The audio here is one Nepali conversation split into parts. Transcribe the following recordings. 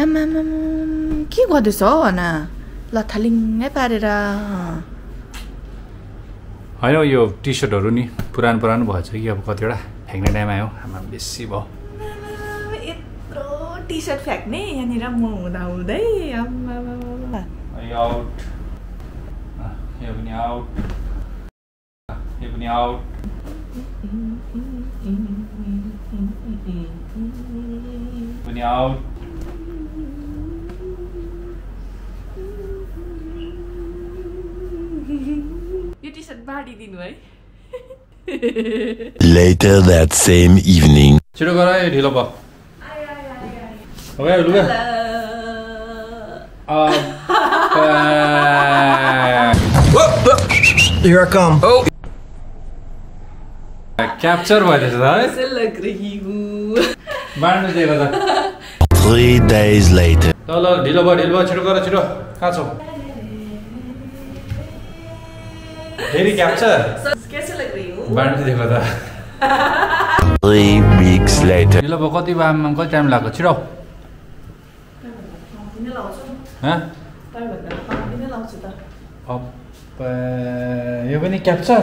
आमामा के गर्दैछ हौ हन लथालिङ्गै पारेर होइन यो टी सर्टहरू नि पुरानो पुरानो भएछ कि अब कतिवटा फ्याँक्ने टाइम आयो आमा बेसी भयो यत्रो टी सर्ट फ्याँक्ने यहाँनिर म हुँदा हुँदै आम्मामामा। यो आउट यो पनि आउट यो पनि आउट पनि आउट यो टी सर्ट बाँडिदिनु है। Later that same evening. छिटो गर है ढिलो भयो हो गयो लुगा Here I come. क्याप्चर भइरहेछ त है? कैसे लग रही हूँ। बाँड्नु दिएको त Three days later. ल ल ढिलो भयो ढिलो भयो छिटो गर छिटो। कहाँ छौ? फेरि क्याप्चर कैसे लग रही हूँ बाँड्नु दिएको त Three weeks later. ढिलो भयो कति आमामा कति टाइम लाग्यो छिटो यो पनि क्याप्चर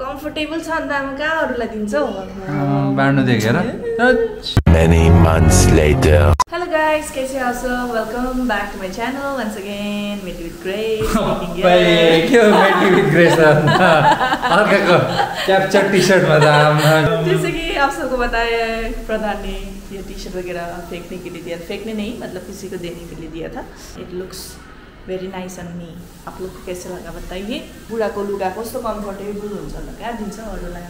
कम्फोर्टेबल छ अन्त आमा कहाँ अरूलाई दिन्छ। हौ बाँड्नु दिएको गाइस कैसे हो सब? Welcome back to my channel once again met with Grace अप्पै, के हो मेटी विथ ग्रेस अर्काको क्याप्चर टी सर्टमा त आमा जैसे कि आप सबको बताया प्रधान ने ये टी शर्ट वगैरह फेंकने के लिए दिया फेंकने नहीं मतलब किसी को देने के लिए दिया था। It looks very nice on me आप लोग को कैसे लगा बताइए? बुढाको लुगा कस्तो कम्फर्टेबल हुन्छ होला कहाँ दिन्छ अरूलाई